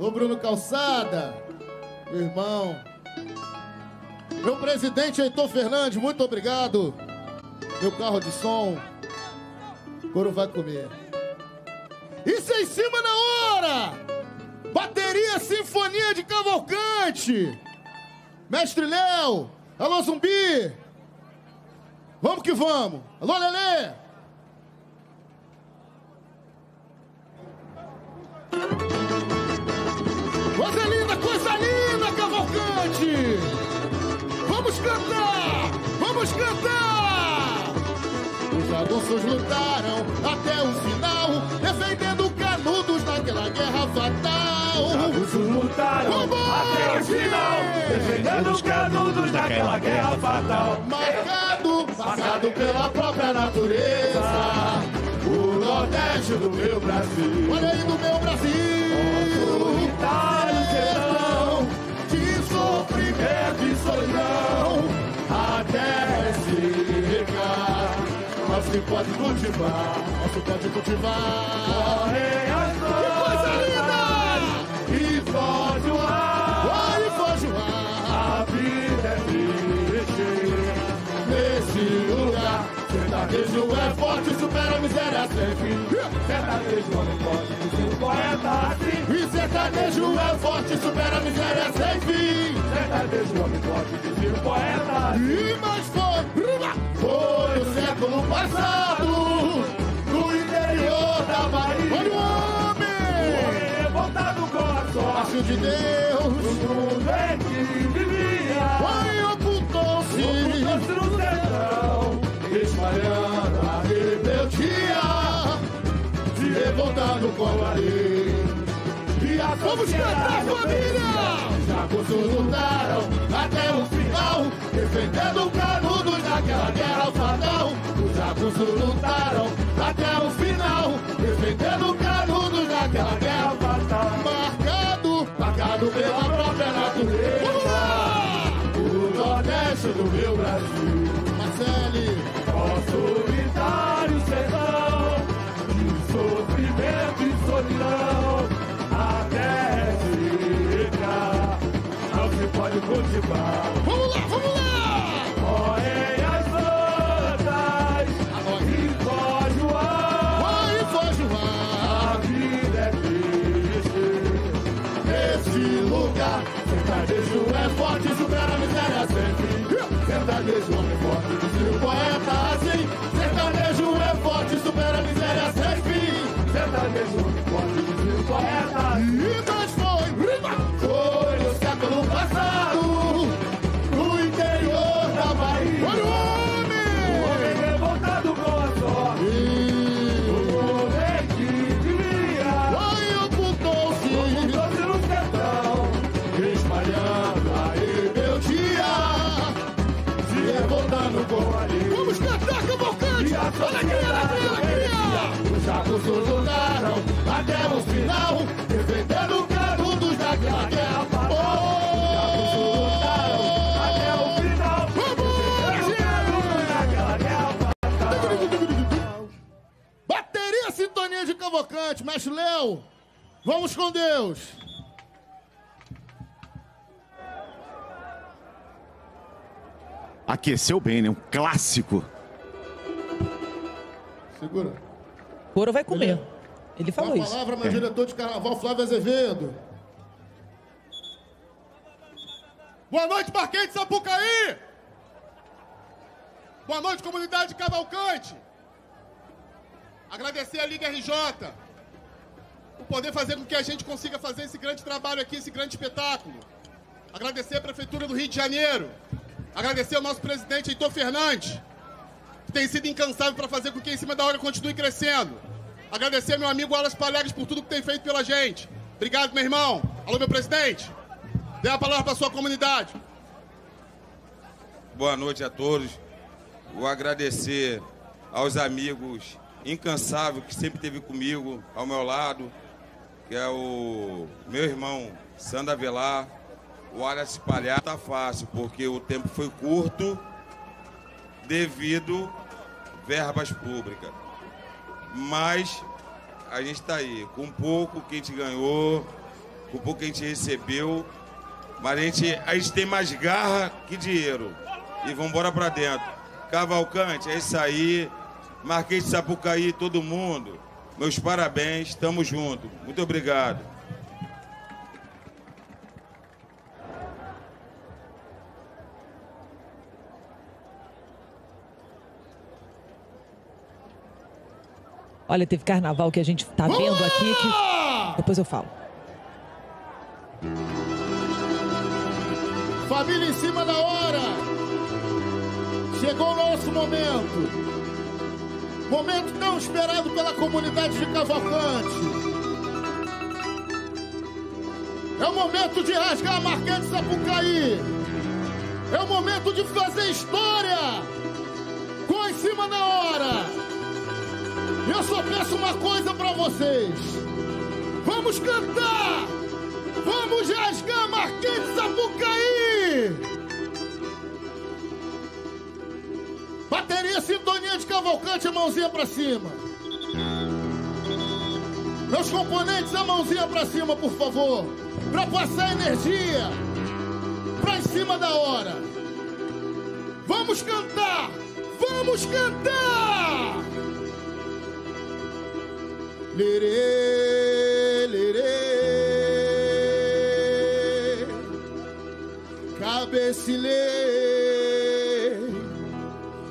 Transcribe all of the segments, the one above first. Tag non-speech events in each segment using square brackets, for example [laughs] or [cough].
Ô Bruno Calçada, meu irmão. Meu presidente Heitor Fernandes, muito obrigado. Meu carro de som. Coro vai comer. Isso é em cima na hora! Bateria Sinfonia de Cavalcante! Mestre Léo! Alô, zumbi! Vamos que vamos! Alô, Lelê! Coisa linda, coisa linda, Cavalcante! Vamos cantar! Vamos cantar! Os jagunços lutaram até o final, defendendo canudos naquela guerra fatal. Jagunços lutaram Vamos! até o final, defendendo os canudos daquela guerra fatal. Marcado, marcado pela própria natureza. O Nordeste do meu Brasil. Olha aí do meu Brasil. Solitário solidão. A terra é seca, mas se pode cultivar, mas se pode cultivar. correm as Que coisa linda! E foge sertanejo é forte, supera a miséria sem fim. Sertanejo homem forte, o poeta assim. E sertanejo é forte, supera a miséria sem fim. Sertanejo homem forte, o poeta assim. E mais foi, foi o século passado, no interior da Bahia. Olha o homem, Homem revoltado com a sorte de Deus, do mundo em que vivia. Revoltando com a lei. e a Vamos cantar, família! Jagunços lutaram até o final, defendendo canudos naquela guerra fatal. Os jagunços lutaram até o final, defendendo canudos naquela guerra fatal. Marcado, marcado pela própria natureza. O Nordeste do meu Brasil. Se pode cultivar. vamos lá, vamos lá! Morrem as plantas e foge o ar, Vai, foge o ar. a vida é triste. Nesse lugar, sertanejo é forte, supera a miséria sempre. Sertanejo homem forte, diz o poeta assim. Sertanejo é forte, supera a miséria sem fim. Sertanejo forte, diz o poeta. E até o final, defendendo canudos daquela guerra até o final. Vamos! Naquela guerra Bateria Sintonia de Cavalcante, mestre Léo! Vamos com Deus! Aqueceu bem, né? Um clássico. Segura. Coro vai comer. Ele Com falou a isso. palavra, meu diretor de carnaval, Flávio Azevedo. Boa noite, Marquês de Sapucaí! Boa noite, comunidade de Cavalcante! Agradecer a Liga RJ por poder fazer com que a gente consiga fazer esse grande trabalho aqui, esse grande espetáculo. Agradecer a Prefeitura do Rio de Janeiro. Agradecer ao nosso presidente Heitor Fernandes, que tem sido incansável para fazer com que em cima da hora continue crescendo. Agradecer meu amigo Alas Palhares por tudo que tem feito pela gente. Obrigado, meu irmão. Alô, meu presidente. Dê a palavra para sua comunidade. Boa noite a todos. Vou agradecer aos amigos incansáveis que sempre esteve comigo, ao meu lado, que é o meu irmão Sandra Velar, o Área se espalhar. Tá fácil, porque o tempo foi curto devido verbas públicas. Mas a gente está aí, com pouco que a gente ganhou, com pouco que a gente recebeu. Mas a gente, a gente tem mais garra que dinheiro. E vamos embora pra dentro. Cavalcante, é isso aí. Marquês de Sapucaí, todo mundo. Meus parabéns, tamo junto. Muito obrigado. Olha, teve carnaval que a gente tá vendo aqui que depois eu falo. Família em cima da hora. Chegou o nosso momento. Momento tão esperado pela comunidade de Cavalcante. É o momento de rasgar a Marquete Sapucaí. É o momento de fazer história. Eu só peço uma coisa pra vocês. Vamos cantar. Vamos rasgar a Marquete Sapucaí. Bateria, sintonia de Cavalcante, a mãozinha pra cima. Meus componentes, a mãozinha pra cima, por favor. Pra passar energia. Pra em cima da hora. Vamos cantar. Vamos cantar. Lerê, lerê. Cabecilê.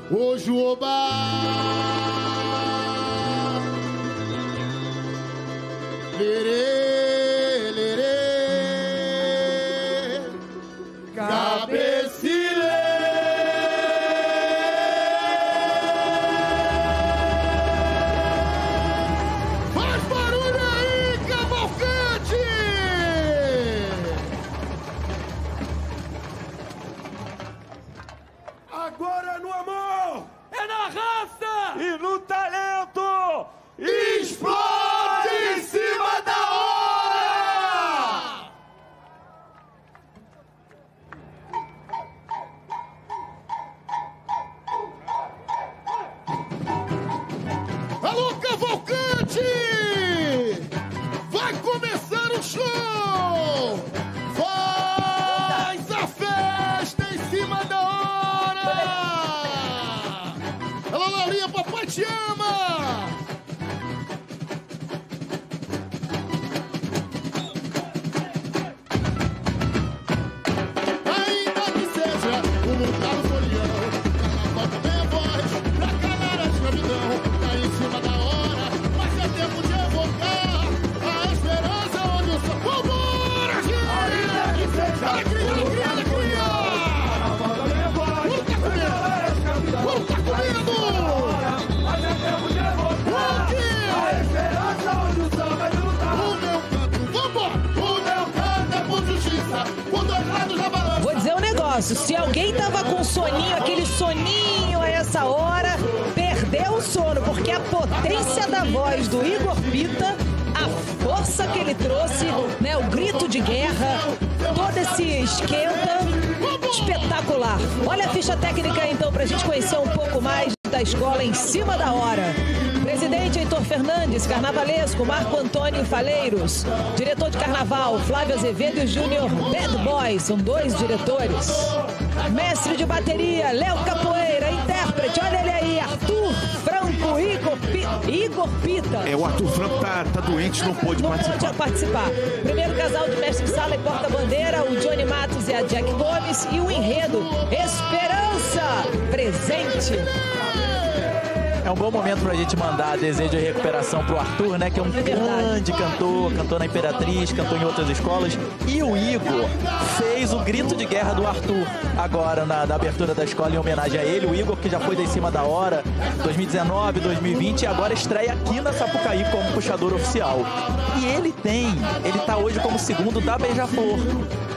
Hoje o Oba. Diretor de carnaval Flávio Azevedo e Júnior Bad Boys, são dois diretores. Mestre de bateria Léo Capoeira, intérprete, olha ele aí, Arthur Franco, Igor, Pi- Igor Pita. É, o Arthur Franco tá, tá doente, não pôde Não participar. pôde participar. Primeiro casal de mestre de sala e porta-bandeira, o Johnny Matos e a Jack Gomes. E o enredo, Esperança, presente. É um bom momento pra gente mandar desejo de recuperação pro Arthur, né? Que é um grande cantor, cantou na Imperatriz, cantou em outras escolas. E o Igor fez o grito de guerra do Arthur agora na, na abertura da escola em homenagem a ele. O Igor que já foi da em cima da hora, 2019, 2020 e agora estreia aqui na Sapucaí como puxador oficial. E ele tem, ele tá hoje como segundo da Beija-Flor.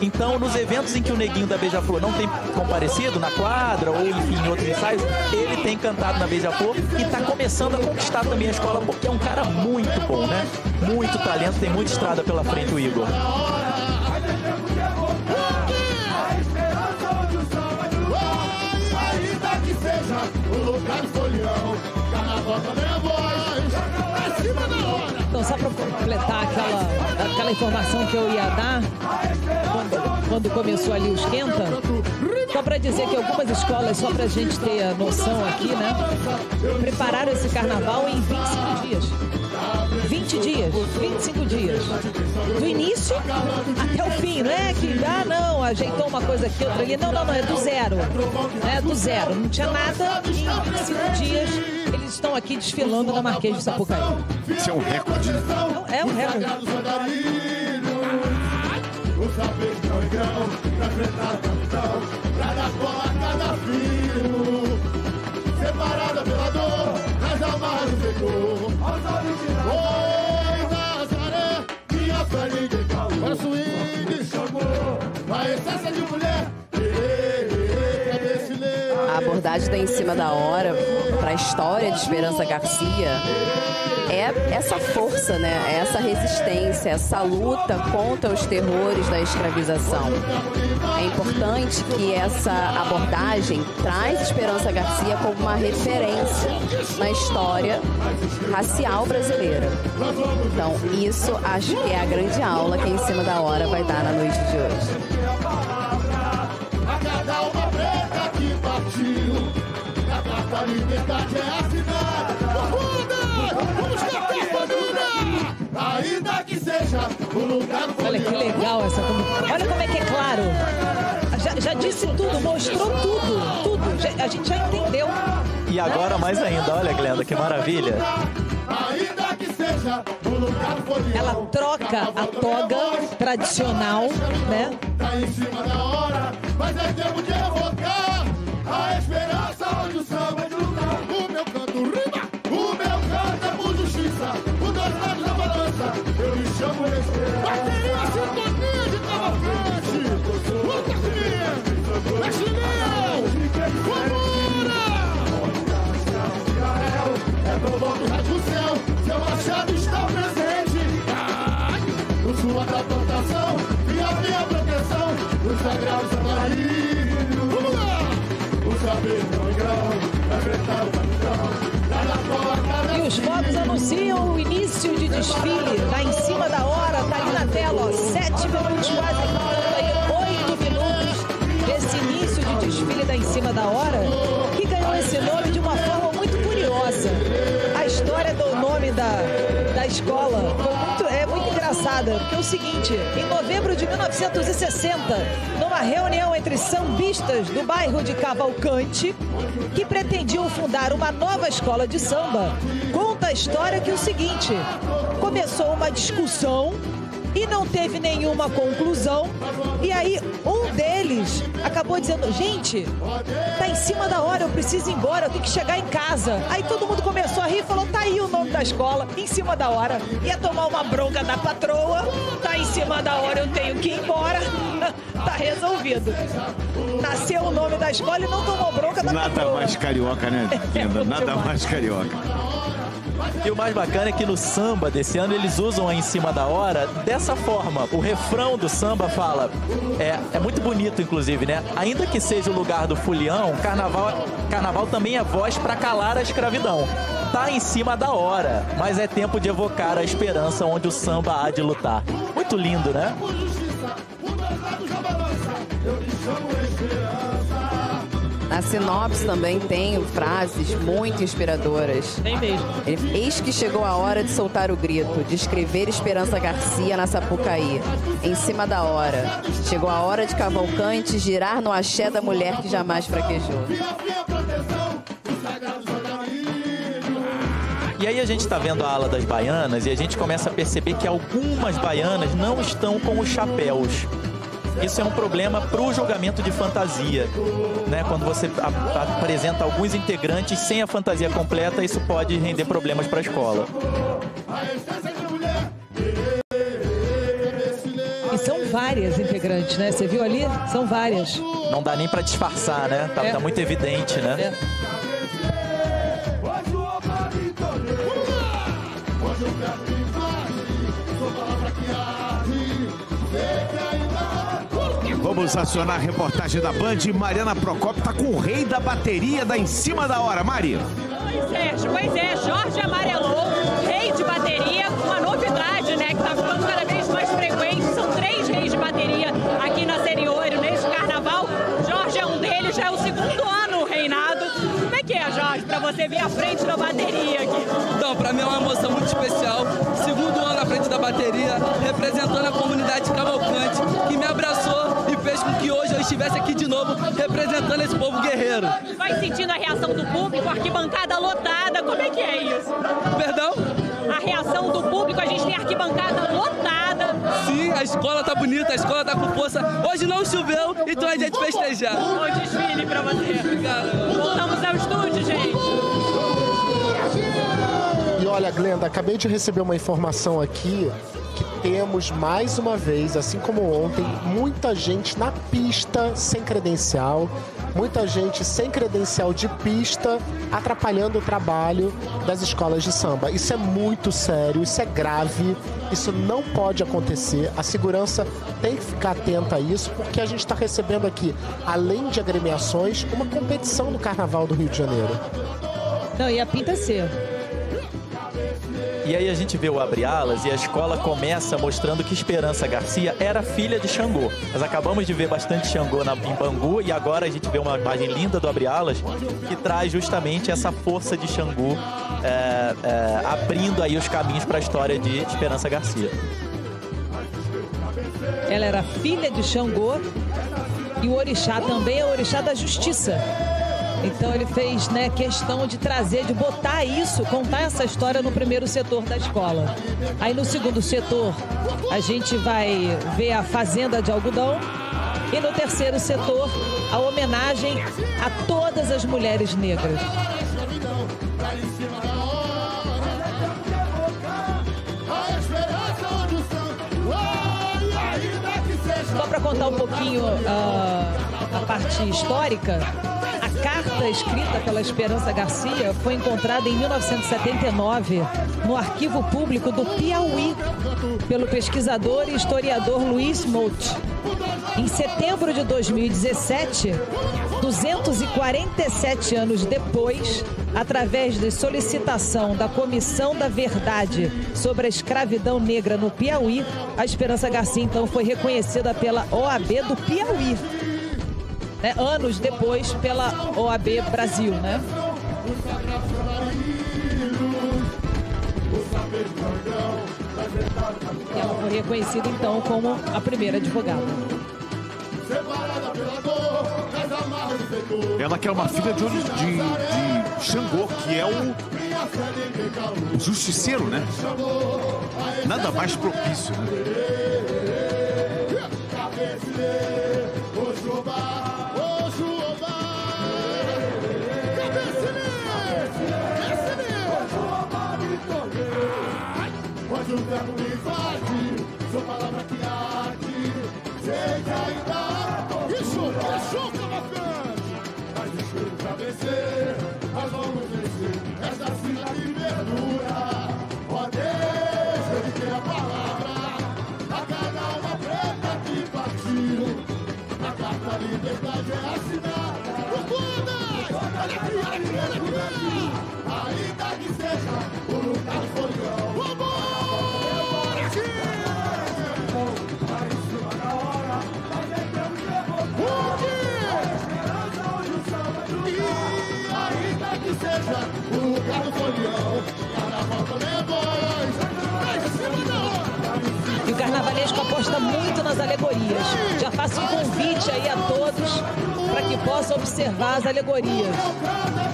Então, nos eventos em que o neguinho da Beija-Flor não tem comparecido, na quadra ou enfim em outros ensaios, ele tem cantado na Beija-Flor e tá começando a conquistar também a escola porque é um cara muito bom, né? Muito talento, tem muita estrada pela frente o Igor. O lugar do folião, também só para completar aquela, aquela informação que eu ia dar quando, quando começou ali o esquenta, só para dizer que algumas escolas, só para a gente ter a noção aqui, né, prepararam esse carnaval em 25 dias. 20 dias, 25 dias. Do início até o fim, não é que, ah, não, ajeitou uma coisa aqui, outra ali. Não, não, não, é do zero. É do zero. Não tinha nada em 25 dias eles estão aqui desfilando na Marquês de Sapucaí. Isso é um recorde. É um recorde. O saber grão, pra enfrentar capitão, pra dar cola a cada filho. Separada pela dor, nas amarras do pecou. Oi, Nazaré, minha fé ninguém calou. Para swing, a essência de mulher. A abordagem da Em Cima da Hora para a história de Esperança Garcia é essa força, né? É essa resistência, essa luta contra os terrores da escravização. É importante que essa abordagem traz Esperança Garcia como uma referência na história racial brasileira. Então, isso acho que é a grande aula que Em Cima da Hora vai dar na noite de hoje. Partiu, a carta liberdade é assinada. Profunda! Vamos cantar, família! Ainda que seja o lugar do Olha que legal essa comunidade. Olha como é que é claro. Já, já disse tudo, mostrou tudo, tudo. Já- a gente já entendeu. E agora mais ainda, olha, Glenda, que maravilha. Ainda que seja o lugar do Ela troca a toga tradicional, né? Tá em cima da hora, mas é tempo de evocar a esperança onde o samba é de lutar. O meu canto rima, o meu canto é por justiça, o dois lados da balança, eu me chamo respeito. Bateria, sintonia de cavalcante, luta comigo, é chinelo, vambora! É meu voto rasga E os fogos anunciam o início de desfile. Tá em cima da hora, tá ali na tela, ó. Sete minutos quase oito minutos desse início de desfile da em cima da hora, que ganhou esse nome de uma forma muito curiosa. A história do nome da, da escola engraçada, porque é o seguinte, em novembro de 1960, numa reunião entre sambistas do bairro de Cavalcante, que pretendiam fundar uma nova escola de samba, conta a história que é o seguinte: começou uma discussão e não teve nenhuma conclusão. E aí um deles acabou dizendo: "Gente, tá em cima da hora, eu preciso ir embora, eu tenho que chegar em casa". Aí todo mundo começou a rir e falou: "Tá aí o nome da escola, em cima da hora". Ia tomar uma bronca da patroa, tá em cima da hora, eu tenho que ir embora. [laughs] tá resolvido. Nasceu o nome da escola e não tomou bronca da Nada patroa. mais carioca, né, [laughs] Nada mais carioca. E o mais bacana é que no samba desse ano eles usam a em cima da hora dessa forma. O refrão do samba fala, é, é muito bonito inclusive, né? Ainda que seja o lugar do fulião, carnaval, carnaval também é voz para calar a escravidão. Tá em cima da hora, mas é tempo de evocar a esperança onde o samba há de lutar. Muito lindo, né? Na sinopse também tem frases muito inspiradoras. Tem mesmo. Eis que chegou a hora de soltar o grito, de escrever Esperança Garcia na Sapucaí. Em cima da hora. Chegou a hora de Cavalcante girar no axé da mulher que jamais fraquejou. E aí a gente tá vendo a ala das baianas e a gente começa a perceber que algumas baianas não estão com os chapéus. Isso é um problema para o julgamento de fantasia, né? Quando você apresenta alguns integrantes sem a fantasia completa, isso pode render problemas para a escola. E são várias integrantes, né? Você viu ali? São várias. Não dá nem para disfarçar, né? Tá, É. tá muito evidente, né? É. Vamos acionar a reportagem da Band. Mariana Procopio tá com o rei da bateria da Em Cima da Hora. Mari. pois é Pois é, Jorge Amarelou, rei de bateria, uma novidade, né, que está ficando cada vez mais frequente. São três reis de bateria aqui na Série Ouro, neste carnaval. Jorge é um deles, já é o segundo ano reinado. Como é que é, Jorge, para você vir à frente da bateria aqui? Então, para mim é uma emoção muito especial. Segundo ano à frente da bateria, representando a comunidade cavalcante, que me abraçou que hoje eu estivesse aqui de novo, representando esse povo guerreiro. Vai sentindo a reação do público, arquibancada lotada, como é que é isso? Perdão? A reação do público, a gente tem arquibancada lotada. Sim, a escola tá bonita, a escola tá com força. Hoje não choveu, então a gente festejar. Bom desfile pra você. Obrigado. Voltamos ao estúdio, gente. E olha, Glenda, acabei de receber uma informação aqui que temos mais uma vez, assim como ontem, muita gente na pista sem credencial, muita gente sem credencial de pista atrapalhando o trabalho das escolas de samba. Isso é muito sério, isso é grave, isso não pode acontecer. A segurança tem que ficar atenta a isso, porque a gente está recebendo aqui, além de agremiações, uma competição no Carnaval do Rio de Janeiro. Não, e a pinta ser. E aí a gente vê o Abre Alas e a escola começa mostrando que Esperança Garcia era filha de Xangô. Nós acabamos de ver bastante Xangô na, em Bangu e agora a gente vê uma imagem linda do Abre Alas que traz justamente essa força de Xangô é, é, abrindo aí os caminhos para a história de Esperança Garcia. Ela era filha de Xangô e o orixá também é o orixá da justiça. Então ele fez né, questão de trazer, de botar isso, contar essa história no primeiro setor da escola. Aí no segundo setor a gente vai ver a fazenda de algodão. E no terceiro setor, a homenagem a todas as mulheres negras. Só para contar um pouquinho ah, a parte histórica, carta escrita pela Esperança Garcia foi encontrada em 1979 no arquivo público do Piauí pelo pesquisador e historiador Luiz Mout. Em setembro de 2017, 247 anos depois, através de solicitação da Comissão da Verdade sobre a escravidão negra no Piauí, a Esperança Garcia então foi reconhecida pela OAB do Piauí. Né, anos depois pela OAB Brasil, né? E ela foi reconhecida então como a primeira advogada. Ela que é uma filha de, de, de Xangô, que é o justiceiro, né? Nada mais propício, né? Verbo me invade, sou palavra carnavalesco aposta muito nas alegorias. Já faço um convite aí a todos para que possam observar as alegorias. Cada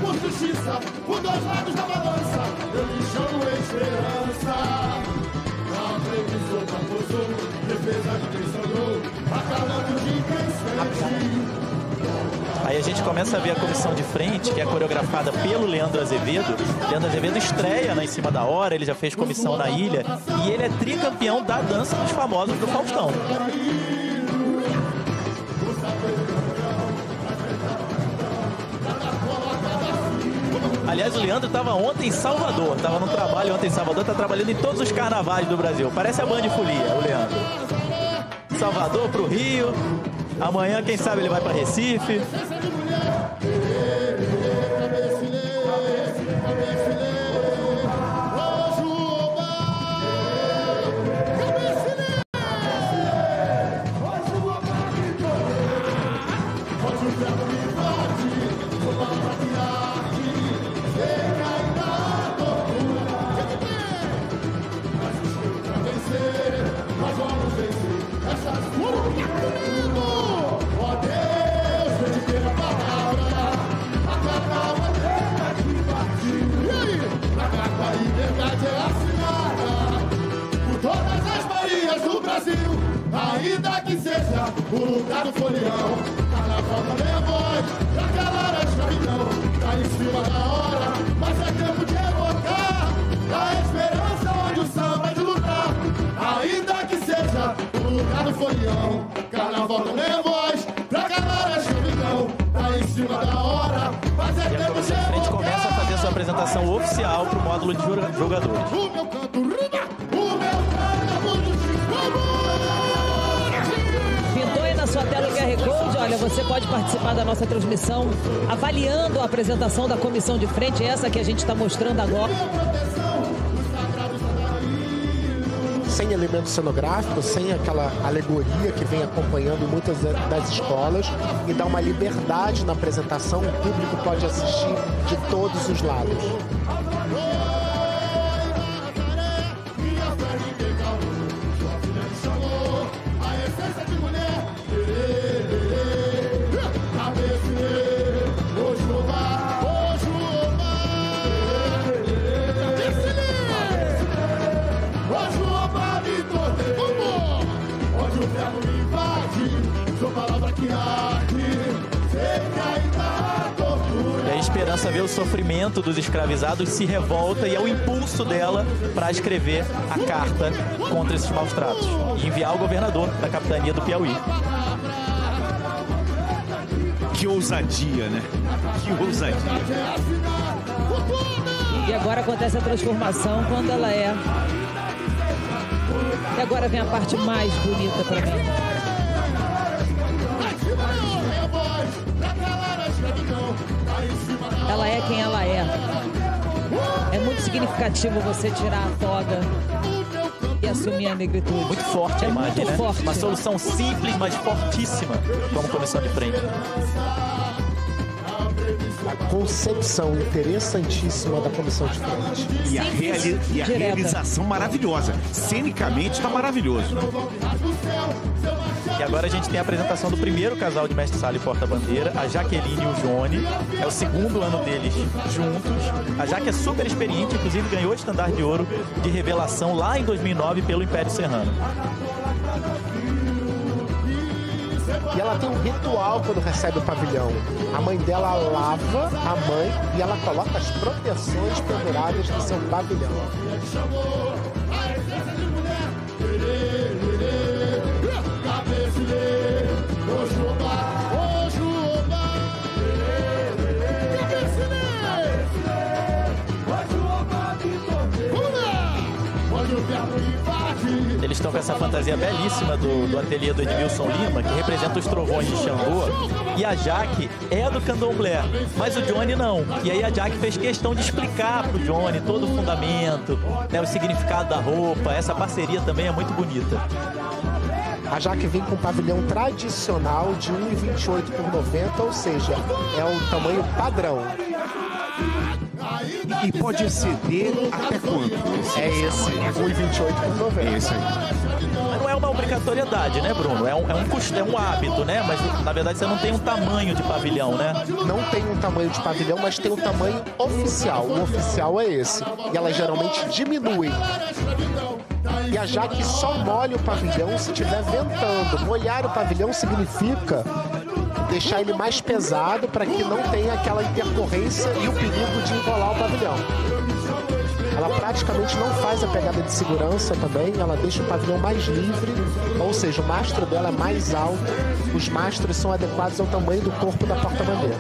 gente começa a ver a comissão de frente, que é coreografada pelo Leandro Azevedo. Leandro Azevedo estreia na Em Cima da Hora, ele já fez comissão na ilha. E ele é tricampeão da dança dos famosos do Faustão. Aliás, o Leandro estava ontem em Salvador, estava no trabalho ontem em Salvador, está trabalhando em todos os carnavais do Brasil. Parece a Band de Folia, o Leandro. Salvador pro Rio. Amanhã, quem sabe, ele vai para Recife. Pode participar da nossa transmissão avaliando a apresentação da comissão de frente, essa que a gente está mostrando agora. sem elementos cenográficos, sem aquela alegoria que vem acompanhando muitas das escolas e dá uma liberdade na apresentação, o público pode assistir de todos os lados. A Esperança vê o sofrimento dos escravizados, se revolta e é o impulso dela para escrever a carta contra esses maus tratos e enviar ao governador da capitania do Piauí. Que ousadia, né? Que ousadia. E agora acontece a transformação quando ela é. E agora vem a parte mais bonita para mim. Significativo você tirar a toga e assumir a negritude. Muito forte a É imagem, muito né? forte. Uma solução simples, mas fortíssima como comissão de frente. A concepção interessantíssima da comissão de frente. E a, reali- e a realização maravilhosa. Cenicamente tá maravilhoso. E agora a gente tem a apresentação do primeiro casal de mestre sala e porta-bandeira, a Jaqueline e o Johnny. É o segundo ano deles juntos. A Jaque é super experiente, inclusive ganhou o estandarte de ouro de revelação lá em 2009 pelo Império Serrano. E ela tem um ritual quando recebe o pavilhão. A mãe dela lava a mãe e ela coloca as proteções penduradas no seu pavilhão. Essa fantasia belíssima do, do ateliê do Edmilson Lima, que representa os trovões de Xangô. E a Jaque é do candomblé, mas o Johnny não. E aí a Jaque fez questão de explicar pro Johnny todo o fundamento, né, o significado da roupa. Essa parceria também é muito bonita. A Jaque vem com um pavilhão tradicional de 1,28 por 90, ou seja, é o tamanho padrão. E pode exceder até quanto? É esse, 1,28 por 90. É esse aí. Mas não é uma obrigatoriedade, né, Bruno? É um, é um, custo, é um hábito, né? Mas na verdade você não tem um tamanho de pavilhão, né? Não tem um tamanho de pavilhão, mas tem um tamanho oficial. O oficial é esse. E elas geralmente diminuem. E a Jaque só molha o pavilhão se estiver ventando. Molhar o pavilhão significa deixar ele mais pesado para que não tenha aquela intercorrência e o perigo de enrolar o pavilhão. Ela praticamente não faz a pegada de segurança também, ela deixa o pavilhão mais livre, ou seja, o mastro dela é mais alto, os mastros são adequados ao tamanho do corpo da porta-bandeira.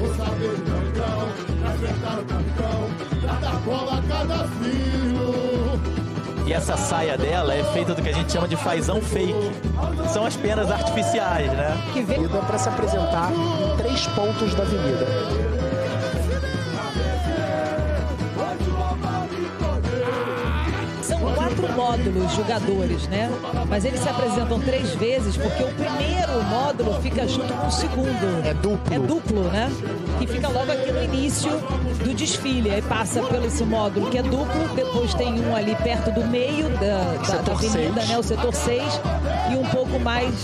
Vamos lá! Enfrentar o capitão, pra dar bola cada filho. E essa saia dela é feita do que a gente chama de fazão fake. São as penas artificiais, né? Que vem para se apresentar em três pontos da avenida. Módulos jogadores, né? Mas eles se apresentam três vezes porque o primeiro módulo fica junto com o segundo. É duplo. É duplo, né? Que fica logo aqui no início do desfile. Aí passa pelo esse módulo que é duplo, depois tem um ali perto do meio da, da, da avenida, seis. né? O setor 6 e um pouco mais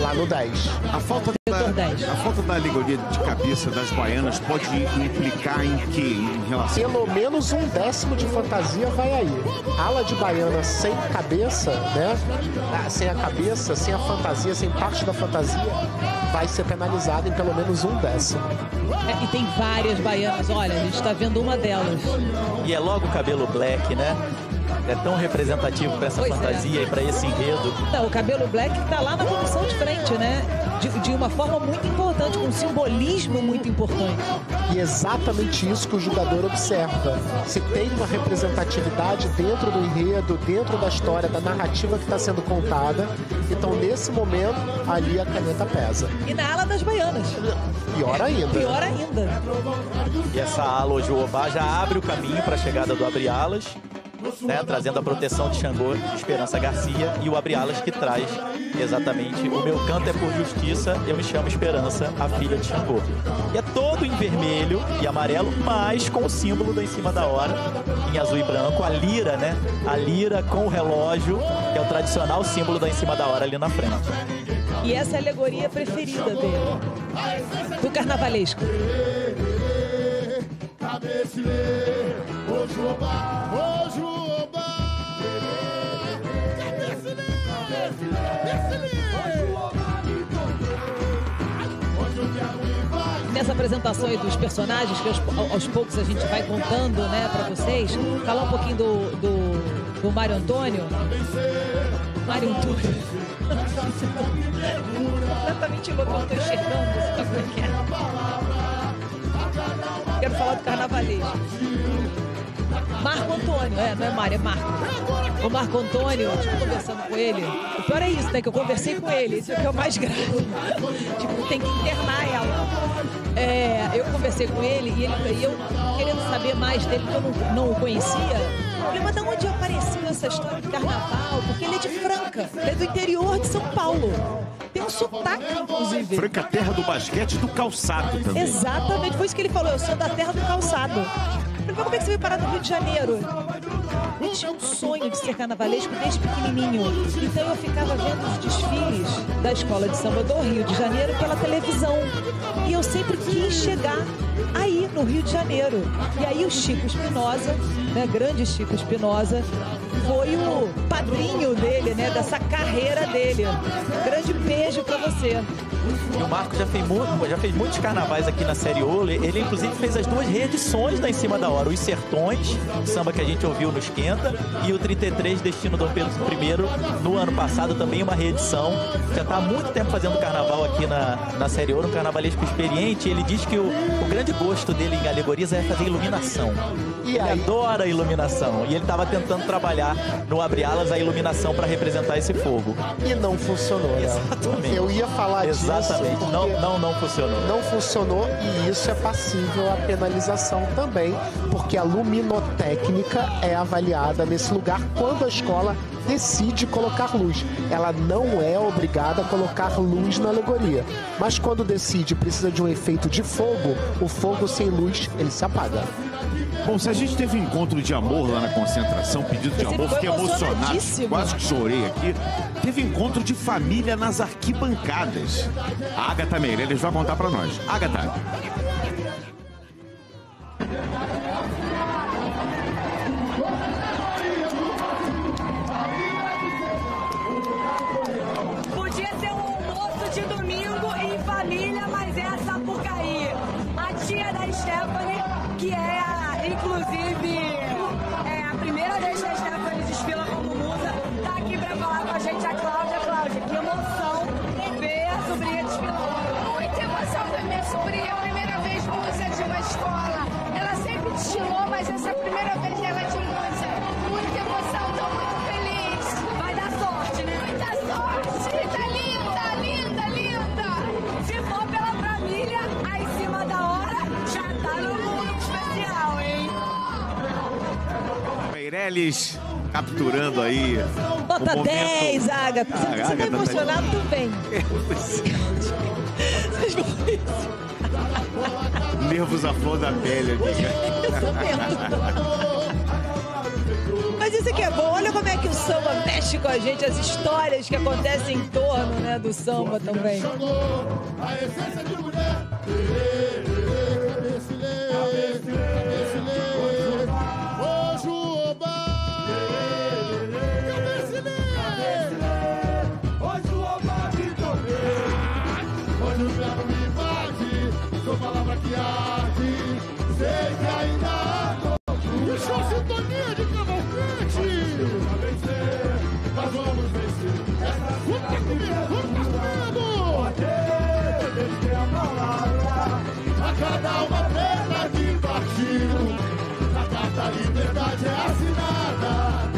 Lá no 10. A falta A falta da alegoria de cabeça das baianas pode implicar em quê? Em relação. Pelo menos um décimo de fantasia vai aí. Ala de baiana sem cabeça, né? Ah, Sem a cabeça, sem a fantasia, sem parte da fantasia, vai ser penalizado em pelo menos um décimo. É, e tem várias baianas. Olha, a gente tá vendo uma delas. E é logo o cabelo black, né? É tão representativo para essa Pois é. fantasia e para esse enredo. Não, o cabelo black tá lá na comissão de frente, né? De, de uma forma muito importante, com um simbolismo muito importante. E é exatamente isso que o jogador observa. Se tem uma representatividade dentro do enredo, dentro da história, da narrativa que está sendo contada, então nesse momento ali a caneta pesa. E na ala das baianas. Pior ainda. Pior ainda. E essa ala Ojuobá já abre o caminho para a chegada do Abre Alas, né, trazendo a proteção de Xangô, Esperança Garcia, e o Abre Alas que traz exatamente o meu canto é por justiça, eu me chamo Esperança, a filha de Xangô. E é todo em vermelho e amarelo, mas com o símbolo da em cima da hora, em azul e branco, a lira, né? A lira com o relógio, que é o tradicional símbolo da em cima da hora ali na frente. E essa é a alegoria preferida dele. Do carnavalesco. Cabecilê, apresentação dos personagens, que aos, aos poucos a gente vai contando, né, pra vocês, falar um pouquinho do, do, do Mário Antônio. Mário Antônio. [laughs] Completamente louco, eu enxergando, como é é? Quero falar do carnavalesco. Marco Antônio, é, não é Mário, é Marco. O Marco Antônio, tipo, conversando com ele. O pior é isso, né? Que eu conversei com ele, isso é o que é o mais grave. [laughs] tipo, tem que internar ela. É, eu conversei com ele e, ele, e eu querendo saber mais dele, que eu não, não o conhecia. Falei, mas de onde apareceu essa história de carnaval? Porque ele é de Franca, ele é do interior de São Paulo. Tem um sotaque, inclusive. Franca terra do basquete e do calçado também. Exatamente, foi isso que ele falou. Eu sou da terra do calçado. Como é que você veio parar no Rio de Janeiro? Eu tinha um sonho de ser carnavalesco desde pequenininho. Então eu ficava vendo os desfiles da escola de samba do Rio de Janeiro pela televisão. E eu sempre quis chegar aí no Rio de Janeiro. E aí o Chico Espinosa, né, grande Chico Espinosa, foi o padrinho dele, né, dessa carreira dele. Grande beijo pra você. E o Marco já fez, mu- já fez muitos carnavais aqui na série Ouro. Ele, inclusive, fez as duas reedições da Em Cima da Hora. Os Sertões, o samba que a gente ouviu no Esquenta, e o 33, Destino Dom Pedro I, no ano passado, também uma reedição. Já está há muito tempo fazendo carnaval aqui na, na série Ouro, um carnavalesco experiente. Ele diz que o, o grande gosto dele em alegorias é fazer iluminação. E ele aí? adora a iluminação. E ele estava tentando trabalhar no Abre Alas a iluminação para representar esse fogo. E não funcionou, né? Exatamente. Eu ia falar disso. Exatamente. porque Não, não, não funcionou. Não funcionou e isso é passível à penalização também, porque a luminotécnica é avaliada nesse lugar quando a escola decide colocar luz. Ela não é obrigada a colocar luz na alegoria, mas quando decide precisa de um efeito de fogo, o fogo sem luz ele se apaga. Bom, se a gente teve um encontro de amor lá na concentração, pedido de amor, fiquei emocionado, quase que chorei aqui. Teve encontro de família nas arquibancadas. A Agatha Meirelles vai contar pra nós. Agatha, Meirelles capturando aí. Nota o momento- 10, Agatha. Ah, Você, você tá emocionado também. Vocês [laughs] vão ver isso. Nervos à flor da pele vendo. Mas isso aqui é bom. Olha como é que o samba mexe com a gente, as histórias que acontecem em torno né, do samba também. A essência de mulher. Ô liberdade é assinada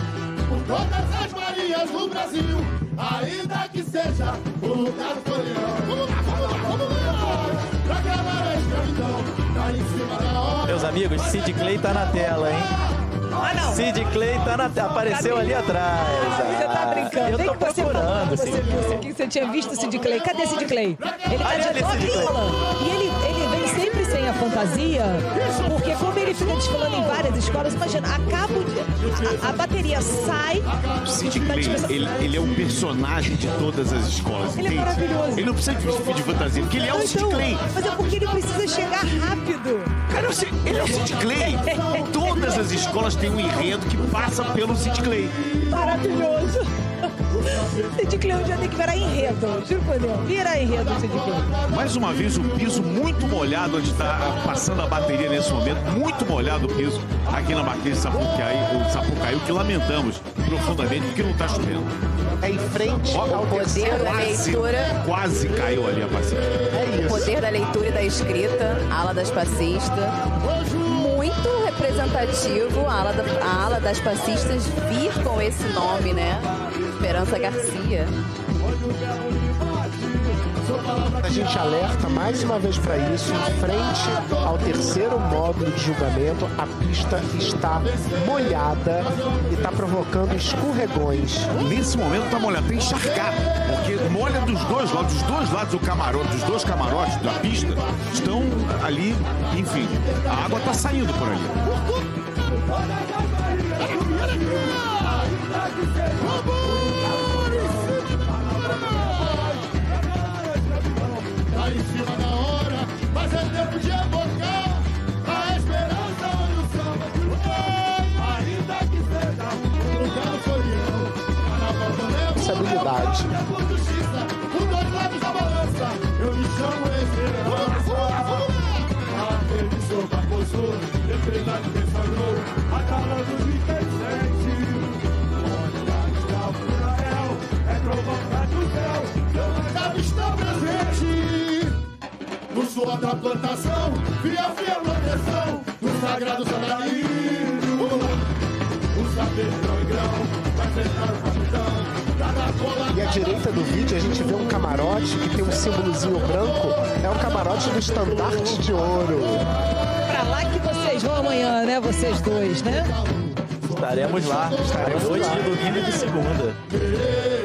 Por todas as Marias do Brasil Ainda que seja o lugar do Coreão Vamos lá, vamos lá, vamos lá Pra acabar a escravidão Tá em cima da hora Meus amigos, Sid Clay tá na tela, hein? Ah, não. Sid Clay tá na tela, apareceu ali atrás. Você tá brincando. Eu tô que você procurando, você, Sid viu, Clay. que você tinha visto o Sid Clay. Cadê Sid Clay? Ele tá de Sid Clay. E ele, ele vem sempre sem a fantasia, porque ele fica desfilando em várias escolas, imagina, acabo de... A, a bateria sai... O Sid Clay, ele, ele é o personagem de todas as escolas. Ele é entende? maravilhoso. Ele não precisa de de fantasia, porque ele é o Sid Então, Clay. Mas é porque ele precisa chegar rápido. Cara, você- ele é o Sid Clay. [laughs] Todas as escolas têm um enredo que passa pelo Sid Clay. Maravilhoso. Clay um dia tem que virar enredo. Juro por Deus. Vira enredo, Clay. Mais uma vez, o piso muito molhado, onde está passando a bateria nesse momento. Muito molhado o piso aqui na Marquês de Sapucaí, o Sapucaí, o que lamentamos profundamente, porque não está chovendo. É em frente Ó, ao poder da leitura. quase caiu ali a paciente. É O isso. poder da leitura e da escrita, ala das passistas. Muito representativo a ala, da- a ala das passistas vir com esse nome, né? Esperança Garcia. A gente alerta mais uma vez para isso. Em frente ao terceiro módulo de julgamento, a pista está molhada e está provocando escorregões. Nesse momento tá molhado, tem encharcado, porque molha dos dois lados, dos dois lados do camarote, dos dois camarotes da pista estão ali, enfim, a água tá saindo por ali. A permissão da postura, defesa de quem sangrou, acalando de plantação, via via proteção, no sagrado sandalinho. O saber de grão em grão, vai fechar o capitão. Cola E à direita do vídeo a gente vê um camarote que tem um símbolozinho branco. É o camarote do estandarte de ouro. Pra lá que vocês vão amanhã, né? Vocês dois, né? Estaremos lá. Estaremos Noite lá. de domingo e de segunda.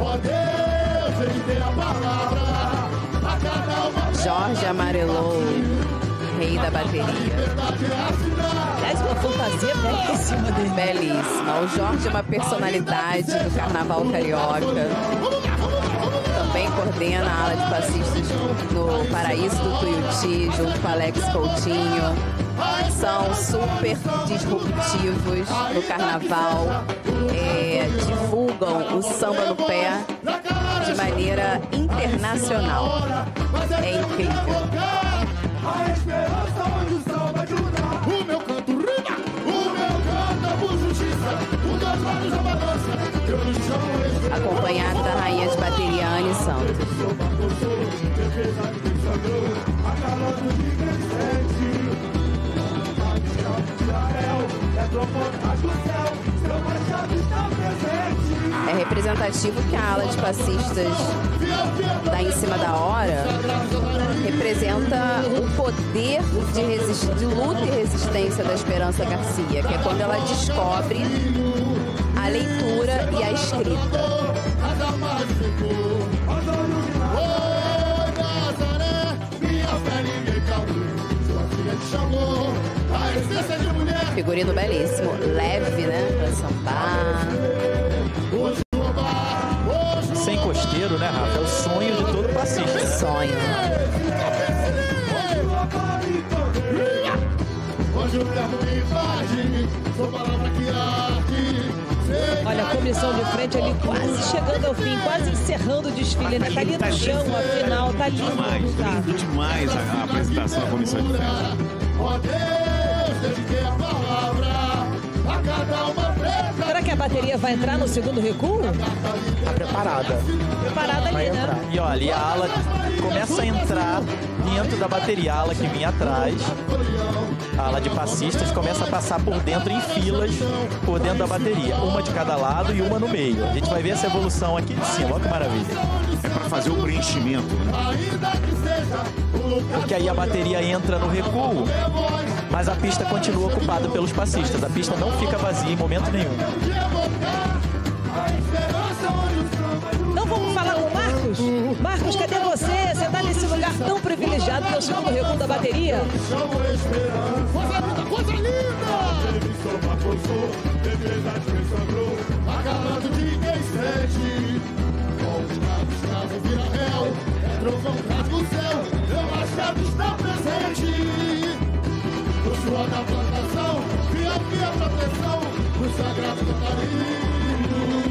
Ó Deus, ele tem a palavra. A cada alma Jorge Amarelou, rei da bateria. Aliás, uma fantasia belíssima dele. Belíssima. O Jorge é uma personalidade do carnaval carioca. Também coordena a ala de passistas no Paraíso do Tuiuti, junto com Alex Coutinho. São super disruptivos no carnaval, é, divulgam o samba no pé de maneira internacional. É incrível. O meu canto rima, o meu canto é por justiça. Balança, eu esperança. Acompanhado da rainha de bateria Anne Santos. É representativo que a ala de passistas da Em Cima da Hora representa o poder de, de luta e resistência da Esperança Garcia, que é quando ela descobre a leitura e a escrita. Chamou, a essência de mulher. Figurino belíssimo, leve, né? Pra sambar. Sem costeiro, né, Rafa? É o sonho de todo passista. Né? Sonho. Hoje o verbo me invade, sua palavra que arde. Olha, a comissão de frente ali quase chegando ao fim, quase encerrando o desfile, né? Tá ali no chão, afinal, tá lindo. Demais, tá? lindo demais a, a apresentação da comissão de frente. Ó Deus, dediquei Será que a bateria vai entrar no segundo recuo? Tá preparada. Preparada Vai ali, né? entrar. E olha, e a ala começa a entrar dentro da bateria, a ala que vinha atrás. A ala de passistas começa a passar por dentro em filas, por dentro da bateria. Uma de cada lado e uma no meio. A gente vai ver essa evolução aqui de cima, olha que maravilha. É para fazer o preenchimento, né? Porque aí a bateria entra no recuo, mas a pista continua ocupada pelos passistas. A pista não fica vazia em momento nenhum. Então vamos falar com o Marcos? Marcos, cadê você? Você tá nesse lugar tão privilegiado que é o segundo recuo da bateria? Coisa linda, coisa linda! Acabando de quem vira réu, trovão rasga o céu, está presente. Da plantação, via minha proteção, o sagrado do carinho.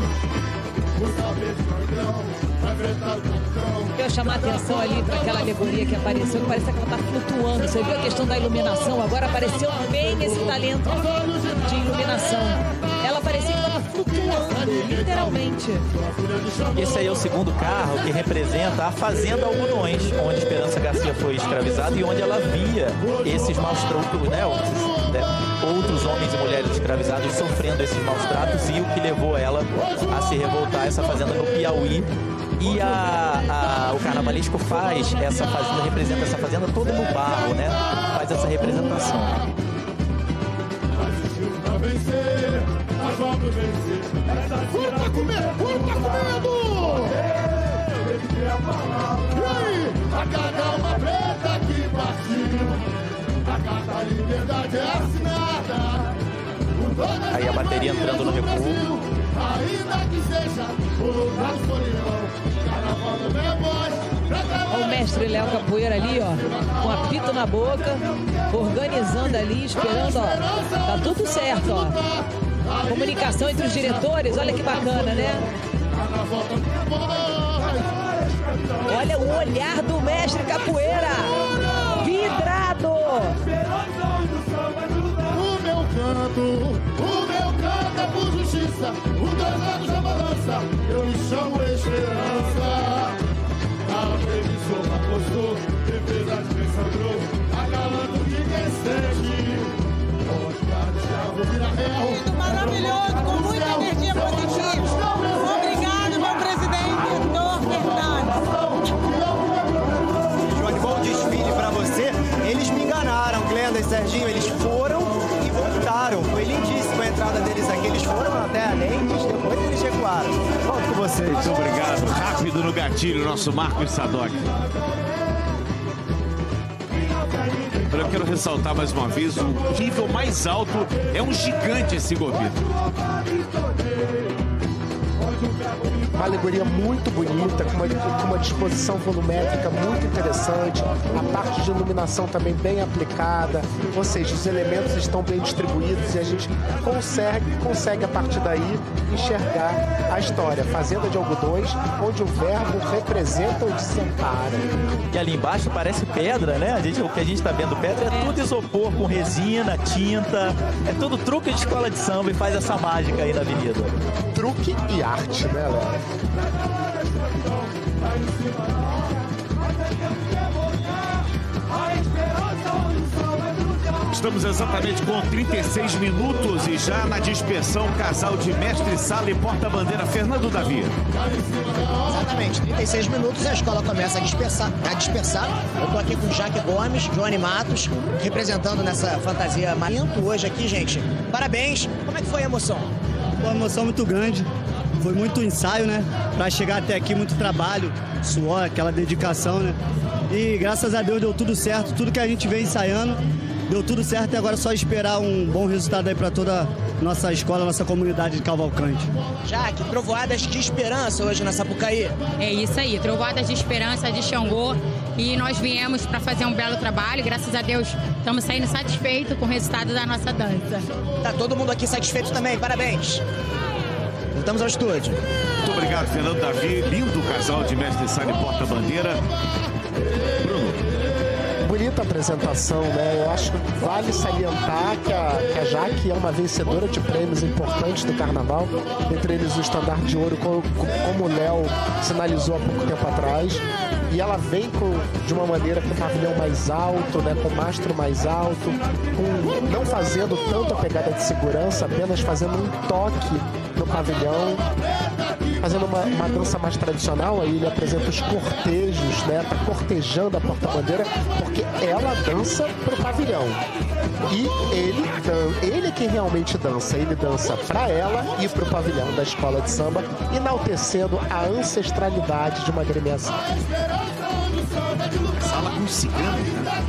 O saber de cordão, vai enfrentar o. Quero chamar a atenção ali para aquela alegoria que apareceu, que parecia que ela tá flutuando. Você viu a questão da iluminação? Agora apareceu bem esse talento de iluminação. Flutuando, literalmente. Esse aí é o segundo carro que representa a Fazenda Algodões, onde Esperança Garcia foi escravizada e onde ela via esses maus tratos, né? Outros, né, outros homens e mulheres escravizados sofrendo esses maus tratos e o que levou ela a se revoltar essa fazenda no Piauí. E a, a- o carnavalesco faz essa fazenda, representa essa fazenda toda no barro, né? Faz essa representação. Vamos vencer. Fura pra comer, pra comendo! E aí, a cada uma preta que partiu, a carta liberdade é assinada. Aí a bateria entrando no recuo. Brasil, Ainda que seja por lugar de solidão, carnaval também é voz. Olha o mestre Léo Capoeira ali, ó, com apito na boca, organizando ali, esperando, ó. Tá tudo certo, ó. Comunicação entre os diretores, olha que bacana, né? Olha o olhar do mestre Capoeira. Vidrado. O meu canto, o meu canto é por justiça, os dois lados da balança, eu lhe chamo esperança. A preguiçou, apostou, defesa de quem sangrou, acalando de quem sente. Onde escravo vira réu. Serginho. Eles foram e voltaram. Foi lindíssimo a entrada deles aqui. Eles foram até a Lentes, depois eles recuaram. Volto com vocês. Muito obrigado. Rápido no gatilho, nosso Marcos Sadoc. Eu quero ressaltar mais uma vez o nível mais alto. É um gigante esse Gobito. Uma alegoria muito bonita, com uma, com uma disposição volumétrica muito interessante, a parte de iluminação também bem aplicada, ou seja, os elementos estão bem distribuídos e a gente consegue, consegue a partir daí enxergar a história. Fazenda de algodões, onde o verbo representa o desamparo. E ali embaixo parece pedra, né? A gente, o que a gente tá vendo pedra é tudo isopor com resina, tinta. É tudo truque de escola de samba e faz essa mágica aí na avenida. Truque e arte, né, Léo? Estamos exatamente com 36 minutos e já na dispersão, casal de mestre sala e porta-bandeira Fernando Davi. Exatamente, 36 minutos e a escola começa a dispersar. A dispersar. Eu tô aqui com Jaque Gomes, Johnny Matos, representando nessa fantasia marinto hoje aqui, gente. Parabéns. Como é que foi a emoção? Uma emoção muito grande. Foi muito ensaio, né? Para chegar até aqui, muito trabalho, suor, aquela dedicação, né? E graças a Deus deu tudo certo, tudo que a gente vem ensaiando deu tudo certo e agora é só esperar um bom resultado aí para toda a nossa escola, nossa comunidade de Cavalcante. Jaque, trovoadas de esperança hoje na Sapucaí. É isso aí, trovoadas de esperança de Xangô. E nós viemos para fazer um belo trabalho. Graças a Deus, estamos saindo satisfeitos com o resultado da nossa dança. Tá todo mundo aqui satisfeito também, parabéns. Voltamos ao estúdio. Muito obrigado, Fernando Davi. Lindo casal de mestre sala e porta-bandeira. Bonita apresentação, né? Eu acho que vale salientar que a, que a Jaque é uma vencedora de prêmios importantes do carnaval, entre eles o Estandarte de Ouro, como, como o Léo sinalizou há pouco tempo atrás. E ela vem com, de uma maneira com o pavilhão mais alto, né, com o mastro mais alto, com, não fazendo tanto a pegada de segurança, apenas fazendo um toque no pavilhão, fazendo uma, uma dança mais tradicional. Aí ele apresenta os cortejos, né, tá cortejando a porta-bandeira, porque ela dança pro pavilhão. E ele, dan- ele é quem realmente dança. Ele dança pra ela e pro pavilhão da escola de samba, enaltecendo a ancestralidade de uma agremiação. Sala com ciganos, né?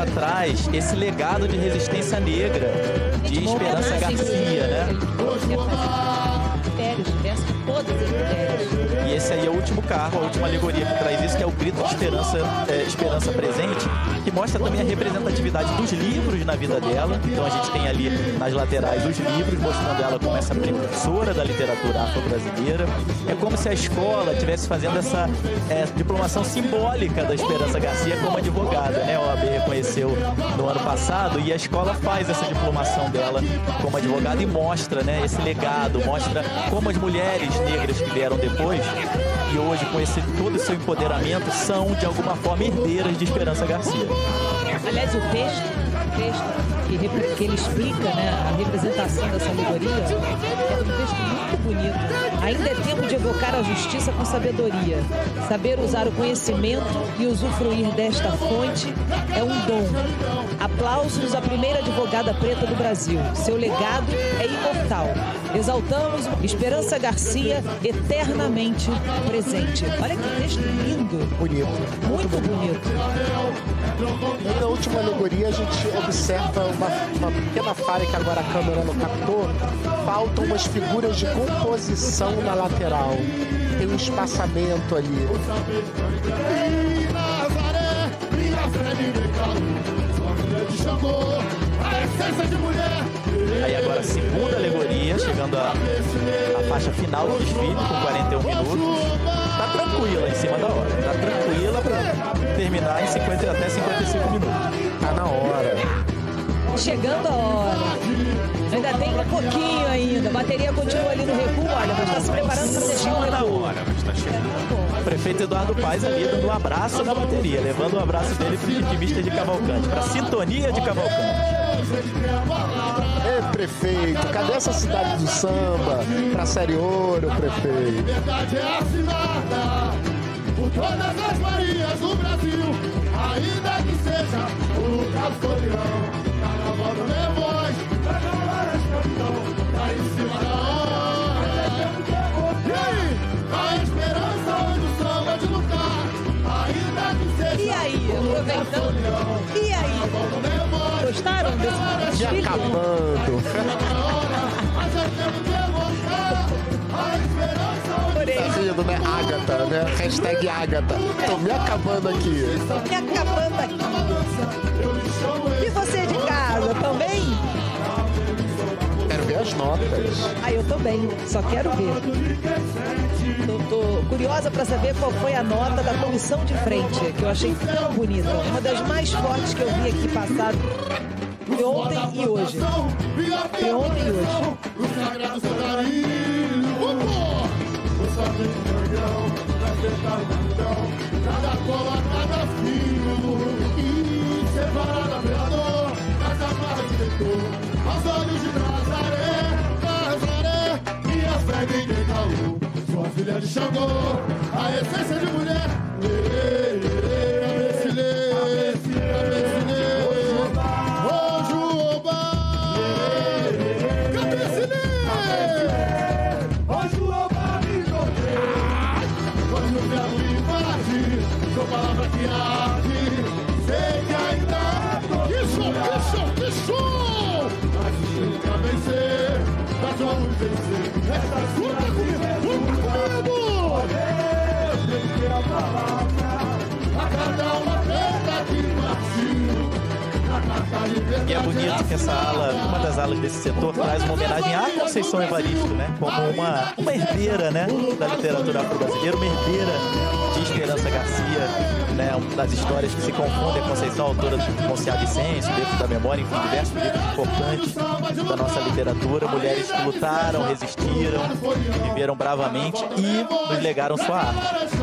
Escola traz esse legado de resistência negra, de Esperança Garcia, né? Diversas, todas as mulheres. Esse aí é o último carro, a última alegoria que traz isso, que é o grito de esperança, é, esperança presente, que mostra também a representatividade dos livros na vida dela. Então a gente tem ali nas laterais os livros, mostrando ela como essa precursora da literatura afro-brasileira. É como se a escola estivesse fazendo essa é, diplomação simbólica da Esperança Garcia como advogada, né? A OAB reconheceu no ano passado e a escola faz essa diplomação dela como advogada e mostra, né, esse legado, mostra como as mulheres negras que vieram depois e hoje com esse todo seu empoderamento são de alguma forma herdeiras de Esperança Garcia. Aliás, o texto, texto que ele explica né, a representação dessa alegoria é um texto muito bonito. Ainda é tempo de evocar a justiça com sabedoria. Saber usar o conhecimento e usufruir desta fonte é um Aplausos à primeira advogada preta do Brasil. Seu legado é imortal. Exaltamos Esperança Garcia eternamente presente. Olha que texto lindo. Bonito. Muito bonito. E na última alegoria a gente observa uma, uma pequena falha que agora a câmera não captou. Faltam umas figuras de composição na lateral. Tem um espaçamento ali. Aí agora a segunda alegoria, chegando à faixa final do desfile, com 41 minutos. Tá tranquila em cima da hora. Tá tranquila pra terminar em 50, até 55 minutos. Tá na hora. Chegando a hora. Ainda tem um pouquinho ainda. A bateria continua ali no recuo. Olha, mas está se preparando para fechar o recuo. O prefeito Eduardo Paes ali dando um abraço na bateria, levando um abraço dele pro ritmista de Cavalcante, pra sintonia de Cavalcante. Ê, prefeito, cadê essa cidade do samba? Pra Série Ouro, prefeito. Verdade é assinada por todas as Marias do Brasil, ainda que seja o Lucas Florião, Carnaval do Levões, Carnaval é campeão, tá em cima da hora. E aí? A esperança onde lutar, ainda que seja. E aí, aproveitando. E aí? Gostaram desse desfile? acabando. Tá né? Agatha, né? Hashtag Agatha. Tô me acabando aqui. Me acabando aqui. E você de casa também? Quero ver as notas. Ah, eu também. Só quero ver. Tô, tô curiosa para saber qual foi a nota da comissão de frente, que eu achei tão bonita. Uma das mais fortes que eu vi aqui passado. Foi ontem e hoje. Foi ontem e hoje. E aos olhos de Nazaré, Nazaré, e ninguém calou. Filha de Xangô, a essência de mulher. E é bonito que essa ala, uma das alas desse setor, traz uma homenagem à Conceição Evaristo, né? Como uma, uma herdeira, né? Da literatura afro-brasileira, uma herdeira de Esperança Garcia, né? Uma das histórias que se confundem. Conceição, autora do Conceição Vicêncio, Livro da Memória, enfim, diversos livros importantes da nossa literatura. Mulheres que lutaram, resistiram, viveram bravamente e nos legaram sua arte.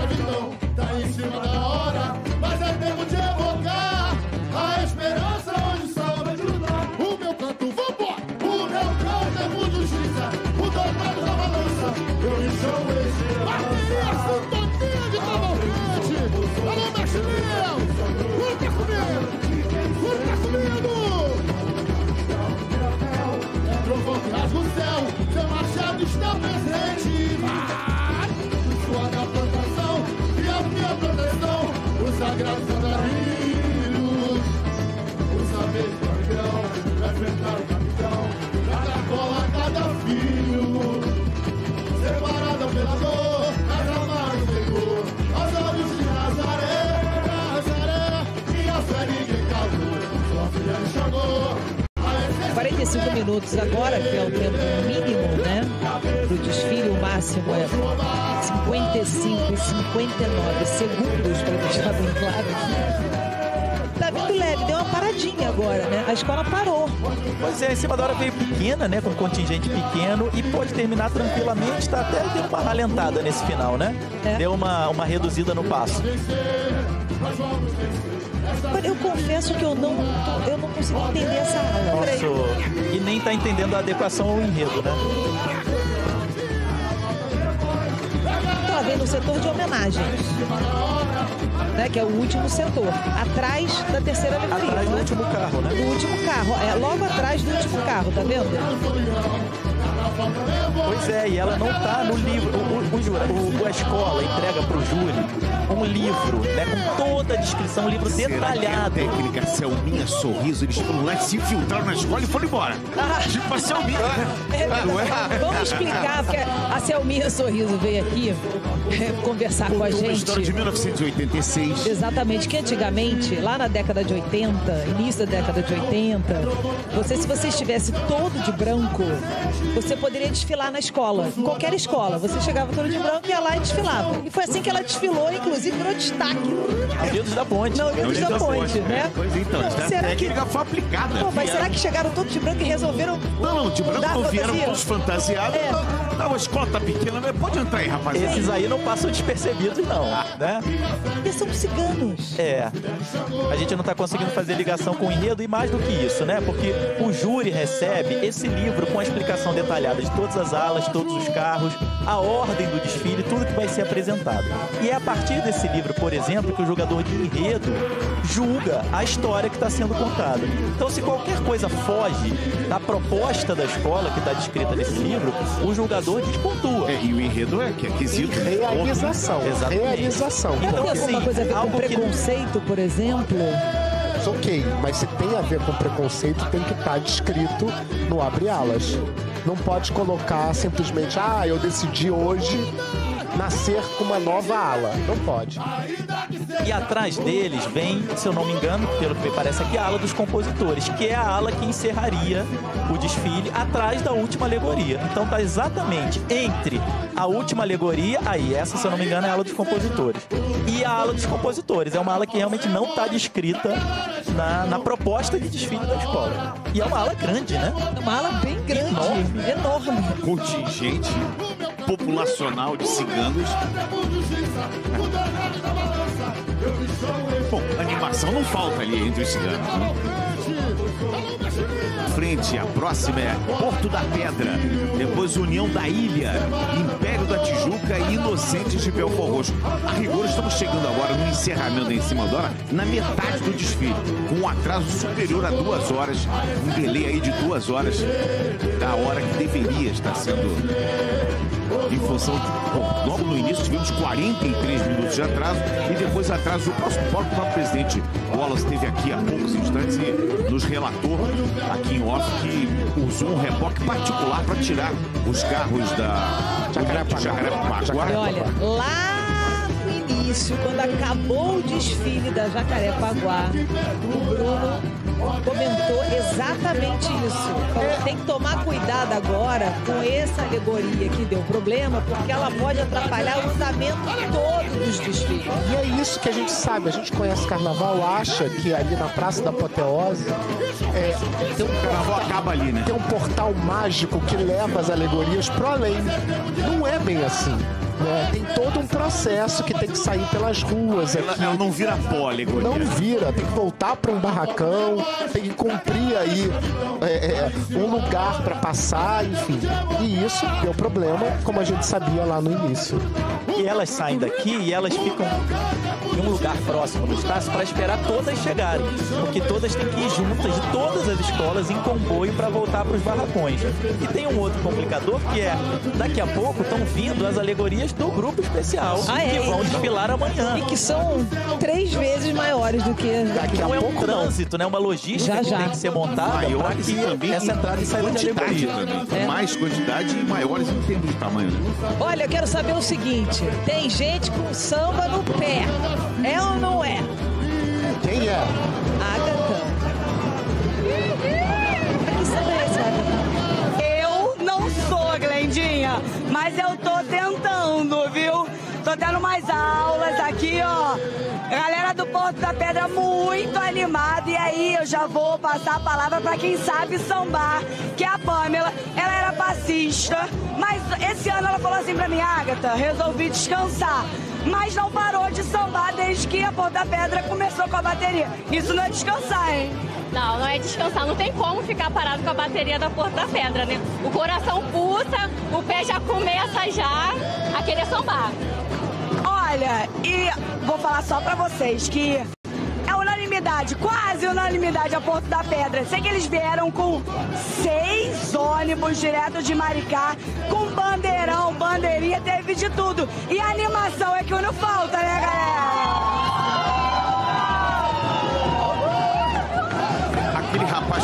45 minutos agora, que é o tempo mínimo, né? Pro desfile, o máximo é 55 e 59 segundos, para deixar bem claro. Tá vindo leve, deu uma paradinha agora, né? A escola parou. Pois é, em cima da hora veio pequena, né? Com contingente pequeno e pode terminar tranquilamente. Tá até deu uma ralentada nesse final, né? Deu uma, uma reduzida no passo. Olha, eu confesso que eu não, eu não consegui entender essa aula. Nossa, e nem tá entendendo a adequação ao enredo, né? Ela vem no setor de homenagens, né? Que é o último setor, atrás da terceira alegoria. Atrás do né? último carro, né? Do último carro, é logo atrás do último carro, tá vendo? Pois é, e ela não tá no livro. O, o, o a escola entrega pro júri um livro, né? Com toda a descrição, um livro Será que é a detalhado. técnica Selminha Sorriso, eles foram lá se infiltraram na escola e foram embora. [laughs] Tipo a Selminha? Não é? Vamos explicar, porque a Selminha Sorriso veio aqui é, conversar com a Uma história de gente. 1986. Exatamente, que antigamente, lá na década de 80, início da década de 80, você, se você estivesse todo de branco, você poderia desfilar na escola, em qualquer escola. Você chegava todo de branco, ia lá e desfilava. E foi assim que ela desfilou, inclusive virou destaque. Unidos da Ponte. Não, Unidos da Ponte, né? Pois então, Não, será que- técnica foi aplicada. Pô, mas vieram- será que chegaram todos de branco e resolveram Não, não, de branco não vieram todos fantasiados. É. Não, a escola tá pequena, mas pode entrar aí, rapaziada. Esses aí não passam despercebidos, não, né? Porque são ciganos. É. A gente não tá conseguindo fazer ligação com o enredo e mais do que isso, né? Porque o júri recebe esse livro com a explicação detalhada de todas as alas, todos os carros, a ordem do desfile, tudo que vai ser apresentado. E é a partir desse livro, por exemplo, que o jogador de enredo julga a história que está sendo contada. Então, se qualquer coisa foge da proposta da escola que está descrita nesse livro, o julgador despontua. É, e o enredo é que é quesito. né? Realização. Exatamente. Realização. Não Então, tem alguma assim, coisa a ver com algo que- preconceito, por exemplo? Ok, mas se tem a ver com preconceito, tem que estar descrito no abre alas. Não pode colocar simplesmente, ah, eu decidi hoje nascer com uma nova ala. Não pode. E atrás deles vem, se eu não me engano, pelo que me parece aqui, a ala dos compositores, que é a ala que encerraria o desfile atrás da última alegoria. Então tá exatamente entre a última alegoria, aí essa, se eu não me engano, é a ala dos compositores. E a ala dos compositores é uma ala que realmente não está descrita na, na proposta de desfile da escola. E é uma ala grande, né? É uma ala bem grande, Enorme. enorme. Contingente populacional de ciganos. Bom, animação não falta ali entre os ciganos, né? Frente, a próxima é Porto da Pedra, depois União da Ilha, Império da Tijuca e Inocentes de Belfort Roxo. A rigor, estamos chegando agora no encerramento em cima da hora, na metade do desfile, com um atraso superior a duas horas, um delay aí de duas horas da hora que deveria estar sendo em função de. Bom, logo no início tivemos 43 minutos de atraso e depois atraso. O próximo próprio, próprio presidente Wallace esteve aqui há poucos instantes e nos relatou aqui em off que usou um reboque particular para tirar os carros da Jacarepaguá. E olha, lá no início, quando acabou o desfile da Jacarepaguá, o Bruno comentou exatamente isso. Falou, tem que tomar cuidado agora com essa alegoria que deu problema, porque ela pode atrapalhar o andamento todo dos desfiles. E é isso que a gente sabe. A gente conhece carnaval, acha que ali na Praça da Apoteose é, tem um carnaval acaba ali, né? Tem um portal mágico que leva as alegorias pro além. Não é bem assim. Né? Tem todo um processo que tem que sair pelas ruas Ela, aqui. ela não vira pó, alegoria. Não vira, tem que voltar para um barracão, tem que cumprir aí é, é, um lugar para passar, enfim. E isso deu problema, como a gente sabia lá no início. E elas saem daqui e elas ficam em um lugar próximo do espaço para esperar todas chegarem. Porque todas têm que ir juntas de todas as escolas em comboio para voltar para os barracões. E tem um outro complicador que é, daqui a pouco estão vindo as alegorias do grupo especial Ah, é? que vão desfilar amanhã. E que são três vezes maiores do que daqui Então é um trânsito, né? Uma logística Já, que já. tem que ser montada para Maiores e que também essa entrada e saída de alegoria. também. Mais quantidade e maiores em termos de tamanho. Né? Olha, eu quero saber o seguinte: tem gente com samba no pé. É ou não é? Quem é? Agatha. Que samba esse, Agatha? Eu não sou, Glendinha, mas eu tô tentando, viu? Tô tendo mais aulas aqui, ó. Porto da Pedra muito animada. E aí eu já vou passar a palavra pra quem sabe sambar, que é a Pamela. Ela era passista, mas esse ano ela falou assim pra mim, Agatha, resolvi descansar. Mas não parou de sambar desde que a Porto da Pedra começou com a bateria. Isso não é descansar, hein? Não, não é descansar. Não tem como ficar parado com a bateria da Porta Pedra, né? O coração pulsa, o pé já começa já a querer sambar. Olha, e vou falar só pra vocês que é unanimidade, quase unanimidade a Porto da Pedra. Sei que eles vieram com seis ônibus direto de Maricá, com bandeirão, bandeirinha, teve de tudo. E a animação é que não falta, né, galera?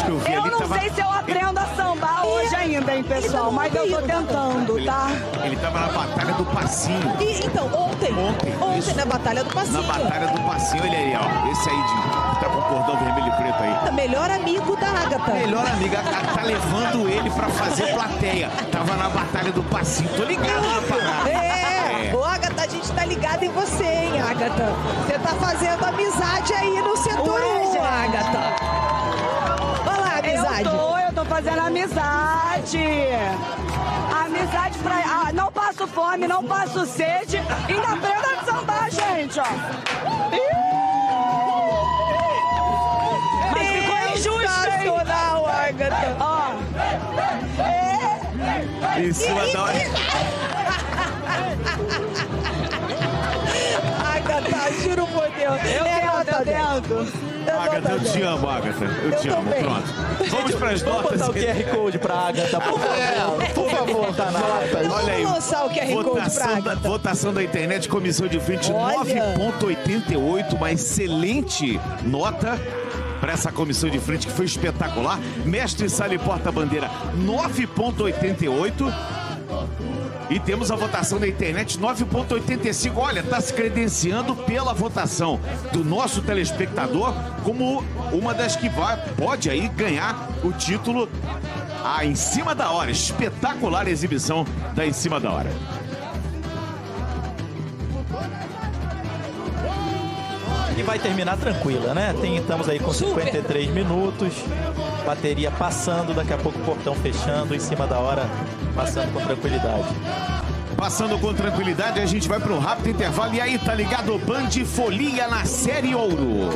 Que eu vi Eu ali não tava. sei se eu aprendo a sambar hoje ainda, hein, pessoal, mas eu tô tentando, tá? Ele tava na batalha do passinho. E, então, ontem, Ontem, ontem isso. na Batalha do Passinho. Na batalha do passinho, olha aí, ó. Esse aí de, tá com o cordão vermelho e preto aí. Melhor amigo da Agatha. Melhor amiga, a- tá levando ele pra fazer plateia. Tava na batalha do passinho. Tô ligado na parada. É, ô Agatha, a gente tá ligado em você, hein, Agatha? Você tá fazendo amizade aí no setor Ué, 1, gente. Agatha. Fazendo amizade. Amizade pra. passo fome, não passo sede. Ainda aprenda a sambar, gente, ó. Mas ficou injusto, hein? Agatha. Ó. Em cima da [laughs] Agatha, juro por Deus. Eu é eu 10. tento. É Agatha, eu 10. te amo, Agatha. Eu, te amo. também. Pronto. Vamos para as Vamos notas. botar o QR Code pra Agatha, por favor. Por favor, notas. Olha aí. Vamos lançar o QR Code pra Votação da, Agatha. votação da internet, comissão de frente Olha. 9.88, uma excelente nota para essa comissão de frente que foi espetacular. Mestre Sala e Porta-Bandeira 9.88. E temos a votação da internet 9.85. Olha, está se credenciando pela votação do nosso telespectador como uma das que vai, pode aí ganhar o título a Em Cima da Hora. Espetacular exibição da Em Cima da Hora. E vai terminar tranquila, né? Tem, estamos aí com 53 minutos. Bateria passando, daqui a pouco o portão fechando, em cima da hora, passando com tranquilidade. Passando com tranquilidade, a gente vai para um rápido intervalo. E aí, tá ligado? Band Folia na Série Ouro.